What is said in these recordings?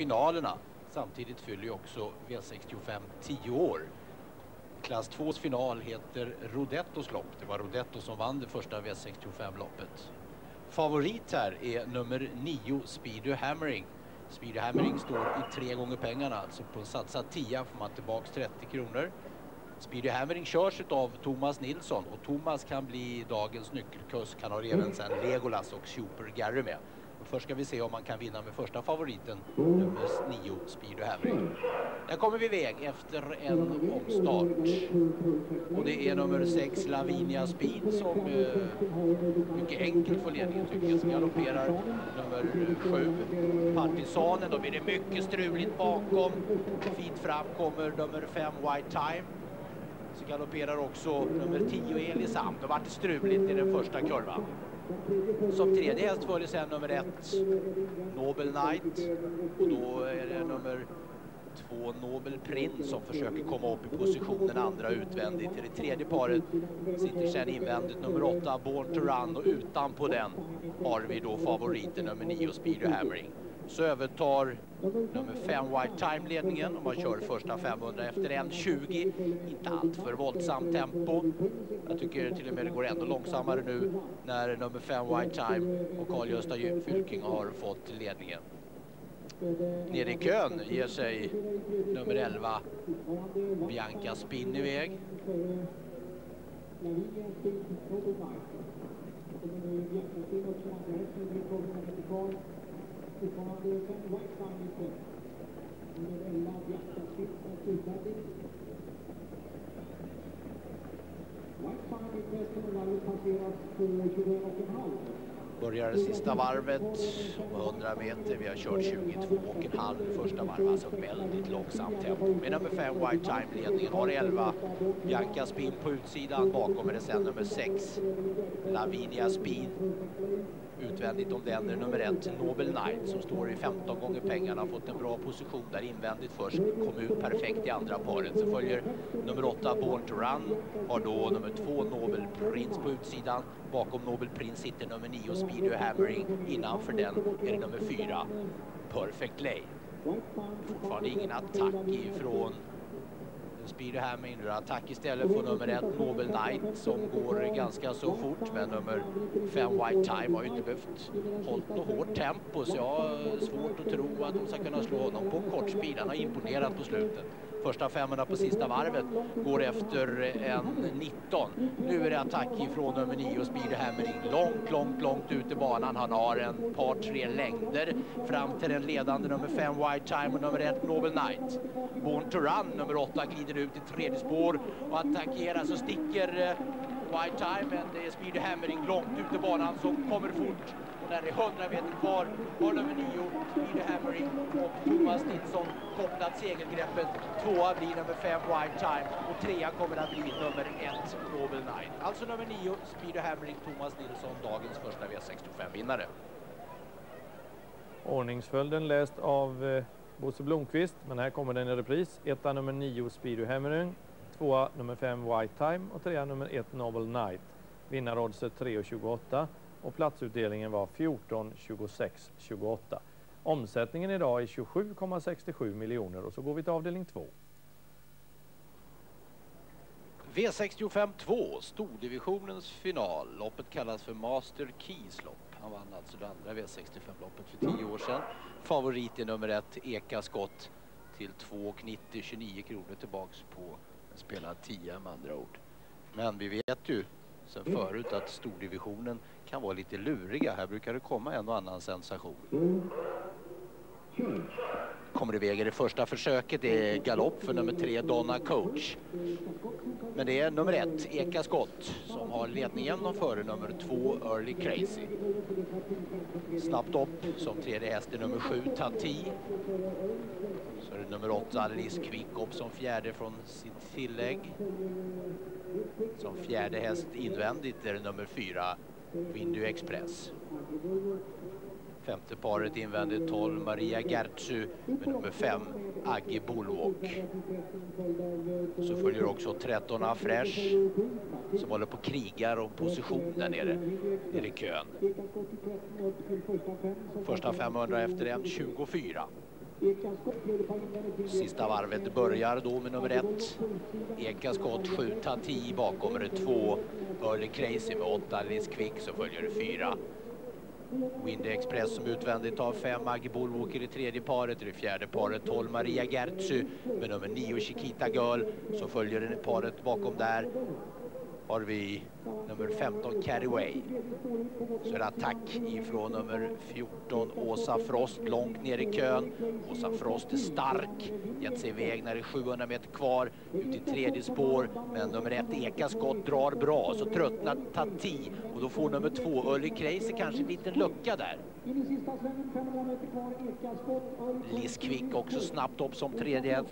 finalerna. Samtidigt fyller ju också V65 10 år. Klass 2s final heter Rodettos lopp. Det var Rodetto som vann det första V65-loppet. Favorit här är nummer 9 Speedo Hammering. Speedo Hammering står i tre gånger pengarna, alltså på en satsad 10 får man tillbaks 30 kronor. Speedy Hammering körs av Thomas Nilsson och Thomas kan bli dagens nyckelkusk. Han har även sen Legolas och Super Gary med. Först ska vi se om man kan vinna med första favoriten, nummer 9, Speedo Hammering. Där kommer vi iväg efter en omstart. Och det är nummer 6, Lavinia Speed, som eh, mycket enkelt får ledningen tycker jag. Så galopperar nummer 7, Partisanen. Då blir det mycket struligt bakom. Fint fram kommer nummer 5, White Time. Så galopperar också nummer 10, Elisam. Då vart det struligt i den första kurvan. Som tredje häst följer sen nummer ett Nobel Knight. Och då är det nummer två Nobel Prince som försöker komma upp i positionen andra utvändigt. I det tredje paret. Sitter sen invändigt nummer åtta Born to Run. Och utanpå den har vi då favoriten nummer nio Speedo Hammering så övertar nummer 5 White Time ledningen och man kör första 500 efter 1.20. Inte allt för våldsamt tempo. Jag tycker till och med det går ändå långsammare nu när nummer 5 White Time och Carl-Gösta Fylking har fått ledningen. Nere i kön ger sig nummer 11 Bianca Spinn iväg. Fortfarande fem White Line Nummer 11, Bjärta utvändigt. White på 21,5. Börjar sista varvet på 100 meter. Vi har kört 22,5 första varvet, alltså väldigt långsamt tempo. Med nummer 5 White Time ledningen har 11 Bianca Spin på utsidan. Bakom är det sen nummer 6 Lavinia Speed utvändigt om den är nummer ett Nobel Knight som står i 15 gånger pengarna har fått en bra position där invändigt först kom ut perfekt i andra paret. Så följer nummer 8 Born to Run har då nummer 2 Nobel Prince på utsidan. Bakom Nobel Prince sitter nummer 9 Speedo Hammering. Innanför den är det nummer 4 Perfect Lay. Fortfarande ingen attack ifrån Speedy Hamming inre attack istället för nummer ett Nobel Knight som går ganska så fort men nummer fem White Time har ju inte behövt hållt något hårt tempo så jag har svårt att tro att de ska kunna slå honom på kort speed. Han har imponerat på slutet. Första 500 på sista varvet går efter en 19. Nu är det attack ifrån nummer 9 Speedy Hammering. Långt, långt, långt ut i banan. Han har en par, tre längder fram till den ledande nummer 5 White Time och nummer 1 Nobel Knight. Born to Run, nummer 8, glider ut i tredje spår och attackerar så sticker eh, White Time men det är Speedy Hammering långt ut i banan som kommer fort när det är 100 meter kvar har nummer 9 Speedy Hammering och Thomas Nilsson kopplat segelgreppet. Tvåa blir nummer 5 White Time och trea kommer att bli nummer 1 Nobel Nine. Alltså nummer 9 Speedy Hammering, Thomas Nilsson, dagens första V65-vinnare. Ordningsföljden läst av eh, Bosse Blomqvist, men här kommer den i repris. Etta nummer 9 Speedy Hammering, tvåa nummer 5 White Time och trea nummer 1 Noble Knight. Vinnaroddset 3,28 och platsutdelningen var 14 26 28. Omsättningen idag är 27,67 miljoner och så går vi till avdelning 2. V65 2, stordivisionens final. Loppet kallas för Master Keys lopp. Han vann alltså det andra V65-loppet för tio år sedan. Favorit är nummer ett, Eka Skott till 2,90, 29 kronor tillbaks på en spelad 10 med andra ord. Men vi vet ju sen förut att stordivisionen kan vara lite luriga. Här brukar det komma en och annan sensation. Mm. Kommer iväg i det första försöket. Det är galopp för nummer tre Donna Coach. Men det är nummer ett Eka Scott, som har ledningen och före nummer två Early Crazy. Snabbt upp som tredje häst är nummer sju Tati. Så är det nummer åtta Alice Kvickop som fjärde från sitt tillägg. Som fjärde häst invändigt är det nummer fyra Windu Express. Femte paret invändigt 12 Maria Gertzu med nummer 5 Aggie Bulwark. Så följer också 13 Afresh som håller på krigar om position där nere, nere i kön. Första 500 efter en 24. Sista varvet börjar då med nummer ett. Eka skott 7 Tati bakom det två. Early Crazy med åtta. Liz Quick så följer det fyra. Windy Express som utvändigt har fem. Agge Bullwalker i tredje paret. I det fjärde paret 12 Maria Gertzy med nummer nio Chiquita Girl. Så följer paret bakom där har vi nummer 15 Carryway. Så är det attack ifrån nummer 14 Åsa Frost långt ner i kön. Åsa Frost är stark, gett sig iväg när det är 700 meter kvar ut i tredje spår. Men nummer 1, Eka Skott drar bra så tröttnar Tati och då får nummer 2, Ulrik Kreise kanske en liten lucka där. Liz Quick också snabbt upp som tredje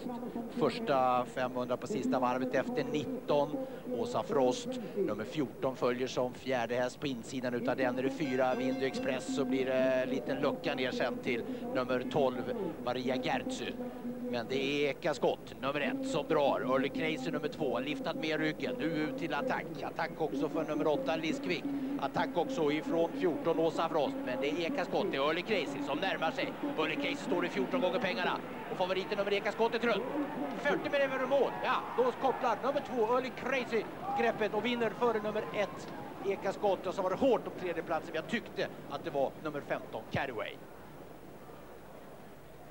Första 500 på sista varvet efter 19. Åsa Frost, nummer 14, följer som fjärde häst på insidan. Utav den är det fyra Vindu Express så blir det en liten lucka ner sen till nummer 12 Maria Gertsy. Men det är Eka Skott, nummer ett, som drar. Early Crazy nummer två, liftat med ryggen. Nu ut till attack. Attack också för nummer åtta, Liskvik. Attack också ifrån 14, Åsa Frost. Men det är Eka Skott, det är Early Crazy som närmar sig. Early Crazy står i 14 gånger pengarna. Och favoriten nummer Eka Skott är trött. 40 meter över mål. Ja, då kopplar nummer två, Early Crazy, greppet och vinner före nummer ett. Eka Skott och så var det hårt om tredjeplatsen. Jag tyckte att det var nummer 15, Carryway.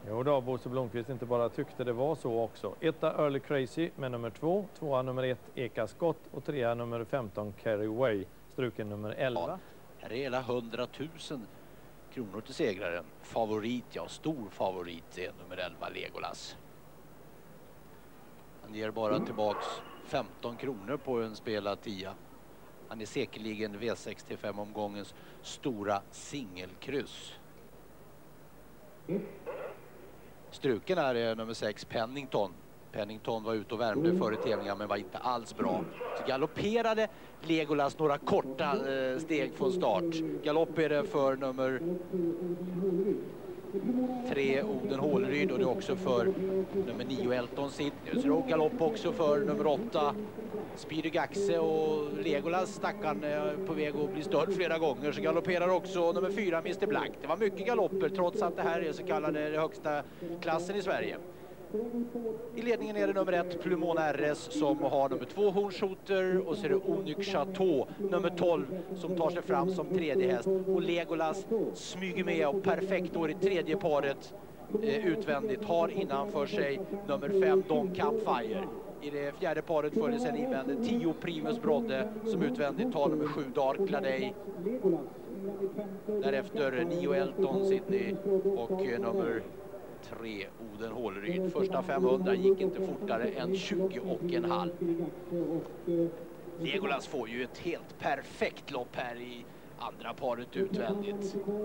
Jo då, Bosse Blomqvist inte bara tyckte det var så också. Etta Early Crazy med nummer två, tvåa nummer ett Eka Scott och trea nummer 15 Carry Way, struken nummer 11. Ja, här är hela 100 000 kronor till segraren. Favorit, ja stor favorit är nummer 11 Legolas. Han ger bara tillbaks 15 kronor på en spelad tia. Han är säkerligen V65-omgångens stora singelkryss. Struken här är eh, nummer 6 Pennington. Pennington var ute och värmde före tävlingen men var inte alls bra. Så galopperade Legolas några korta eh, steg från start. Galopp är det för nummer tre Oden Håleryd och det är också för nummer nio Elton Sidney. Så det galopp också för nummer åtta Speedy Gaxe och Legolas stackaren är på väg att bli störd flera gånger så galopperar också nummer fyra Mr Black. Det var mycket galopper trots att det här är så kallade högsta klassen i Sverige. I ledningen är det nummer ett Plumon RS som har nummer två Hornshooter och så är det Onyx Chateau nummer 12 som tar sig fram som tredje häst och Legolas smyger med och perfekt i tredje paret eh, utvändigt har innanför sig nummer fem Don Campfire. I det fjärde paret följer sen invändigt 10 Primus Brodde som utvändigt tar nummer sju Dark Laday. Därefter 9 Elton Sydney och eh, nummer 3 Oden Håleryd. Första 500 gick inte fortare än 20 och en halv. Legolas får ju ett helt perfekt lopp här i andra paret utvändigt. Har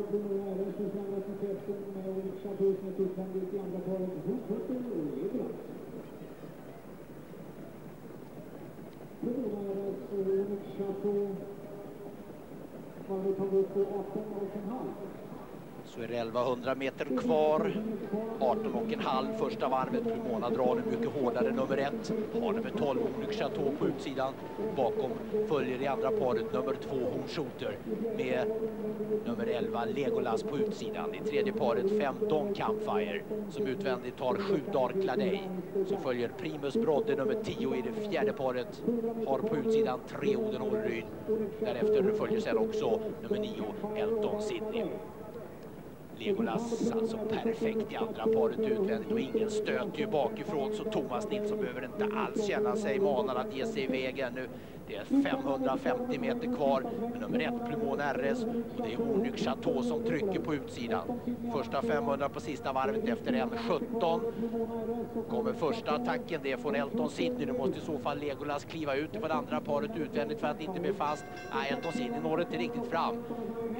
så är det 1100 meter kvar. 18 och en halv första varvet. Primona drar nu mycket hårdare nummer ett. Har nummer 12 Onyx Chateau på utsidan. Bakom följer i andra paret nummer två Hornshooter med nummer 11 Legolas på utsidan. I tredje paret 15 Campfire som utvändigt tar 7 Dark Laday. Så följer Primus Brodde nummer 10 i det fjärde paret. Har på utsidan 3 Oden Årryd. Därefter följer sen också nummer 9 Elton Sidney. Legolas alltså perfekt i andra paret utvändigt och ingen stöter ju bakifrån så Thomas Nilsson behöver inte alls känna sig manad att ge sig iväg ännu. Det är 550 meter kvar med nummer ett Plumon RS och det är Onyx Chateau som trycker på utsidan. Första 500 på sista varvet efter en 17. Kommer första attacken, det är från Elton Sidney. Nu måste i så fall Legolas kliva ut på det andra paret utvändigt för att inte bli fast. Nej, Elton Sidney når inte riktigt fram.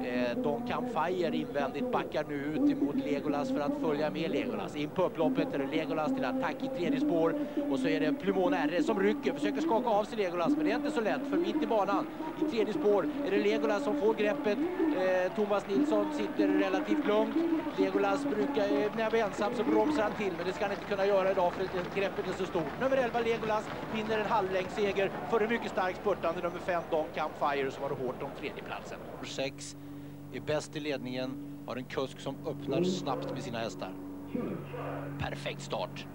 Eh, Don Campfire invändigt backar nu ut emot Legolas för att följa med Legolas. In på upploppet är det Legolas till attack i tredje spår och så är det Plumon RS som rycker, försöker skaka av sig Legolas men det är inte så lätt för mitt i banan i tredje spår är det Legolas som får greppet. Eh, Thomas Nilsson sitter relativt lugnt. Legolas brukar, eh, när jag är ensam så bromsar han till men det ska han inte kunna göra idag för att greppet är så stort. Nummer 11 Legolas vinner en halvlängdsseger för en mycket stark spurtande nummer 5 Don Campfire som har det hårt om tredjeplatsen. 6 är bäst i ledningen, har en kusk som öppnar snabbt med sina hästar. Perfekt start.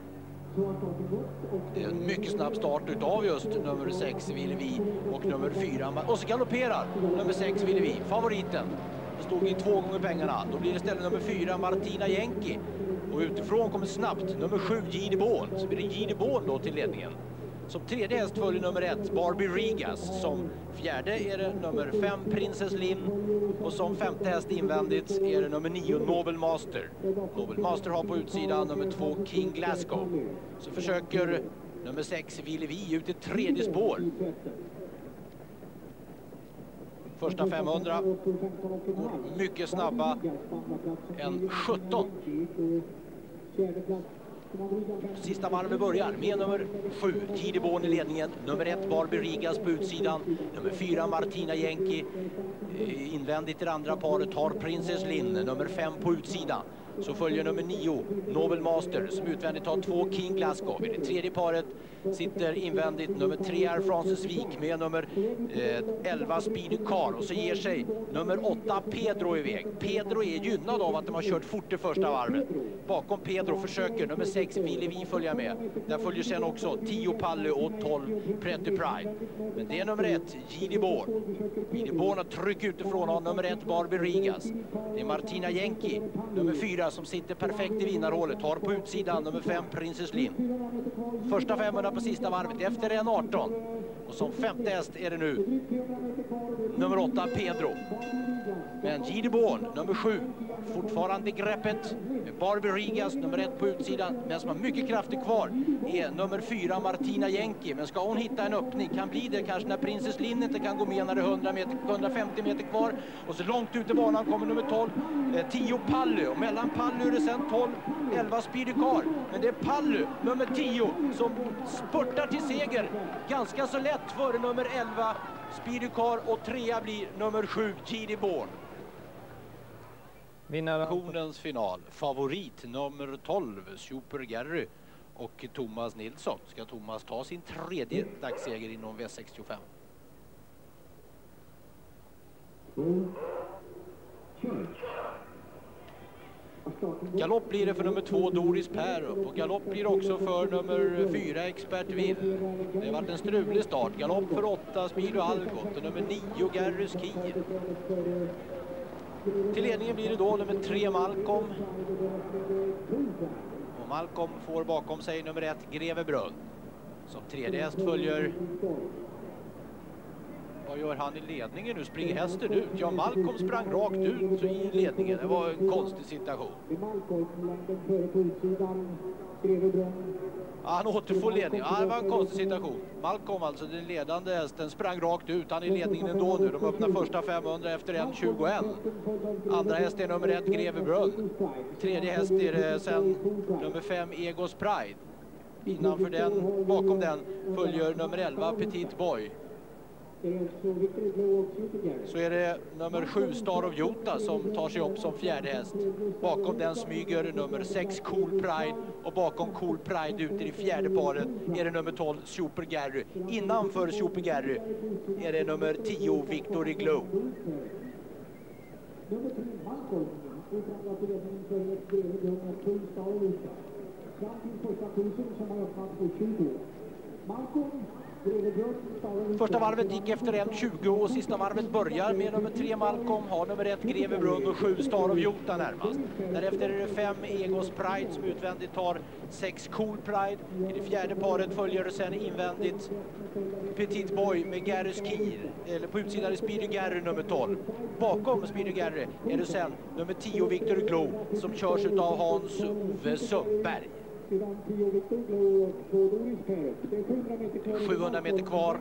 Det är en mycket snabb start utav just nummer 6 Villevi och nummer 4. Och så galopperar nummer 6 Villevi, favoriten. Det stod i två gånger pengarna. Då blir det istället nummer 4 Martina Jenki. Och utifrån kommer snabbt nummer 7 Gide Born. Så blir det Gide Born då till ledningen. Som tredje häst följer nummer ett Barbie Rigas. Som fjärde är det nummer fem Princess Linn. Och som femte häst invändigt är det nummer nio Nobel Master. Nobel Master har på utsidan nummer två King Glasgow. Så försöker nummer sex Villevi ut i tredje spår. Första 500 mycket snabba en 17. Sista varvet börjar med nummer sju, Tideborn i ledningen. Nummer ett, Barbie Rigas på utsidan. Nummer fyra, Martina Jenki. Eh, invändigt i det andra paret har Princess Linn, nummer fem på utsidan. Så följer nummer nio, Nobel Master, som utvändigt har två King Glasgow. I det tredje paret sitter invändigt nummer tre är Francis Wik med nummer eh, 11 Speedy Car och så ger sig nummer 8 Pedro iväg. Pedro är gynnad av att de har kört fort det första varvet. Bakom Pedro försöker nummer 6 Villevi följa med. Där följer sen också 10 Palle och 12 Pretty Pride. Men det är nummer 1 Gidi Born. Gidi Born har tryck utifrån av nummer 1 Barbie Rigas. Det är Martina Jenki, nummer 4 som sitter perfekt i vinnarhålet. Har på utsidan nummer 5 Princess Linn. Första 500 på sista varvet efter en 18. Och som femte häst är det nu nummer 8 Pedro. Men Gide Born, nummer 7, fortfarande greppet Barbie Rigas, nummer 1 på utsidan. Men som har mycket krafter kvar är nummer 4 Martina Jenki. Men ska hon hitta en öppning, kan bli det kanske när Princess Linn inte kan gå med när det är 100 meter, 150 meter kvar. Och så långt ut i banan kommer nummer 12, eh, 10 Pallu. Och mellan Pallu är det sen 12, 11 Speedy Car. Men det är Pallu, nummer 10, som spurtar till seger ganska så lätt före nummer 11 Speedy Car och trea blir nummer 7 Gidi Born. Vinnarens final. Favorit nummer 12 Super Gary och Thomas Nilsson. Ska Thomas ta sin tredje dagsseger inom V65? Mm. Galopp blir det för nummer två Doris Pärup och galopp blir också för nummer fyra Expert Will. Det har varit en strulig start. Galopp för åtta Spiro Algot och nummer nio Garry Ski. Till ledningen blir det då nummer tre Malcolm. Och Malcolm får bakom sig nummer ett Grevebrunn. Som tredje häst följer vad gör han i ledningen nu? Springer hästen ut? Ja, Malcolm sprang rakt ut i ledningen. Det var en konstig situation. Ja, han återfår ledningen. Ja, det var en konstig situation. Malcolm, alltså den ledande hästen, sprang rakt ut. Han är i ledningen ändå nu. De öppnar första 500 efter 1.21. Andra häst är nummer ett, Grevebrunn. Tredje häst är det sen nummer fem, Egos Pride. Innanför den, bakom den, följer nummer 11, Petit Boy så är det nummer sju Star of Jota som tar sig upp som fjärde häst. Bakom den smyger nummer sex Cool Pride och bakom Cool Pride ute i fjärde paret är det nummer 12 Super Gary. Innanför Super Gary är det nummer 10 Victory Glow. Fram första varvet gick efter 1.20 och sista varvet börjar med nummer 3 Malcolm, har nummer 1 Grevebrunn och 7 Star of Jota närmast. Därefter är det 5 Egos Pride som utvändigt tar 6 Cool Pride. I det fjärde paret följer det sen invändigt Petit Boy med Gary Skir, eller på utsidan är Speedy Gary nummer 12. Bakom Speedy Gary är det sen nummer 10 Victor Glow som körs av Hans-Ove Sundberg. 700 meter kvar.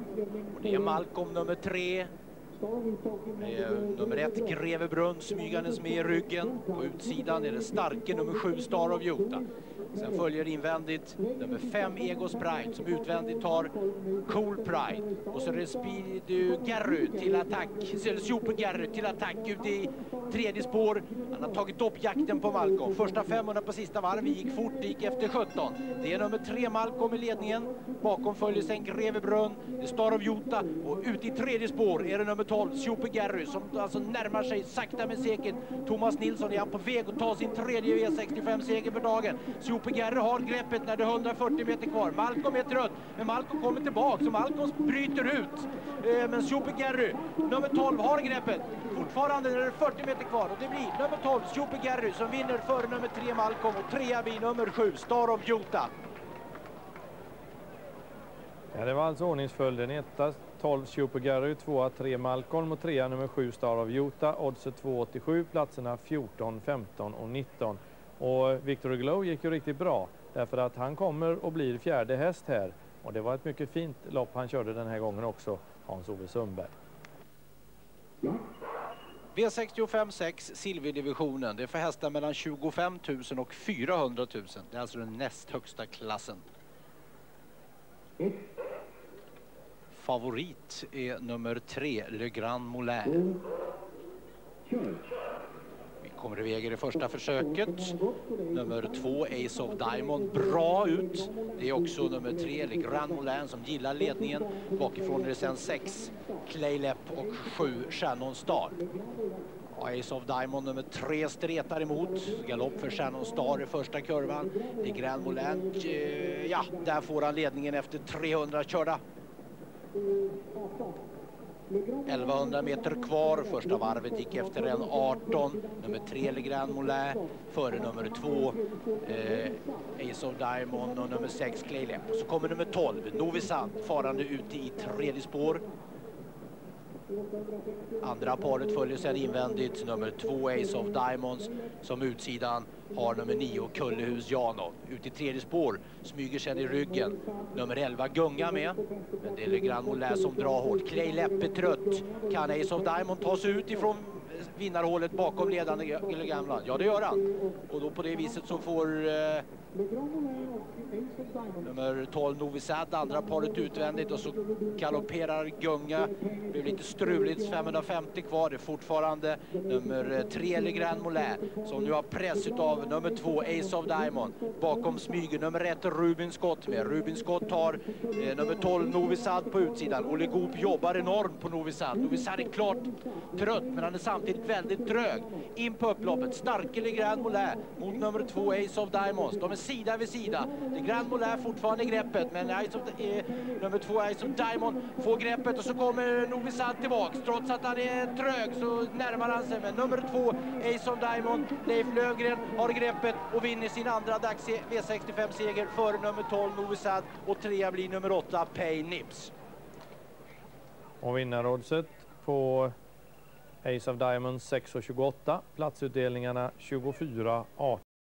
Och det är Malcolm nummer tre. Nummer ett Grevebrunn smygandes med i ryggen. På utsidan är det starke nummer sju Star of Jota. Sen följer invändigt nummer fem Egos Pride som utvändigt tar Cool Pride. Och så är det Speedy Garry till attack, Super Garry till attack ut i tredje spår. Han har tagit upp jakten på Malcolm. Första 500 på sista varv gick fort, det gick efter 17. Det är nummer tre Malcolm i ledningen. Bakom följer sen Grevebrunn, det är Star of Jota och ut i tredje spår är det nummer 12, Super Gerry, som alltså närmar sig sakta men säkert. Thomas Nilsson är på väg att ta sin tredje e V65-seger för dagen. Super Gary har greppet när det är 140 meter kvar. Malcolm är trött, men Malcolm kommer tillbaka och Malcolm bryter ut. Eh, men Super Gerry, nummer 12, har greppet. Fortfarande när det är 40 meter kvar och det blir nummer 12, Super Gerry, som vinner före nummer 3 Malcolm och trea blir nummer 7, Star of Utah. Ja, det var alltså ordningsföljden. Etta 12 Super Gerry. 2 3 Malcolm och 3 nummer 7 Star of Utah. Oddset 2,87, platserna 14, 15 och 19. Och Victor Glow gick ju riktigt bra därför att han kommer och blir fjärde häst här. Och det var ett mycket fint lopp han körde den här gången också, Hans-Ove Sundberg. V65 6 silverdivisionen. Det är för hästar mellan 25 000 och 400 000. Det är alltså den näst högsta klassen. Favorit är nummer tre, Le Grand Moulin. Kommer iväg i det första försöket. Nummer två, Ace of Diamond, bra ut. Det är också nummer tre, Le Grand Moulin, som gillar ledningen. Bakifrån är det sen sex, Claylep och sju, Shannon Star. Ace of Diamond nummer tre stretar emot. Galopp för Shannon Star i första kurvan. Det är Grand Moulin. Eh, ja, där får han ledningen efter 300 körda. 1100 meter kvar. Första varvet gick efter en 18. Nummer 3 Legrand Moulin före nummer 2 eh, Ace of Diamond och nummer 6 Claylep. Så kommer nummer 12 Novisant farande ute i tredje spår. Andra paret följer sedan invändigt nummer 2, Ace of Diamonds som utsidan har nummer 9, Kullehus Janov. Ut i tredje spår smyger sen i ryggen nummer 11 Gunga med. Men det är Le Grand Moulin som drar hårt. Clay Leppe trött. Kan Ace of Diamond ta sig ut ifrån vinnarhålet bakom ledande Legrand Ja, det gör han. Och då på det viset så får eh, nummer 12 Novi Sad, andra paret utvändigt och så galopperar Gunga. Det blev lite struligt, 550 kvar. Det är fortfarande nummer 3 Le Grand Moulin som nu har press av nummer 2 Ace of Diamond. Bakom smyger nummer 1 Rubin Scott med. Rubin Scott tar eh, nummer 12 Novi Sad på utsidan. Olle Goop jobbar enormt på Novi Sad. Novi Sad är klart trött men han är samtidigt väldigt trög. In på upploppet, starke Le Grand Moulin mot nummer 2 Ace of Diamonds. De är sida vid sida. Det Grand Moulin fortfarande greppet men Ice of, eh, nummer två, Ice of Diamond får greppet och så kommer Novi Sad tillbaks. Trots att han är trög så närmar han sig. Men nummer två, Ace of Diamond, Leif Lövgren har greppet och vinner sin andra dags V65-seger före nummer 12 Novi Sad och trea blir nummer åtta, Pay Nips. Och vinnaroddset på Ace of Diamonds 6 och 28. Platsutdelningarna 24, 18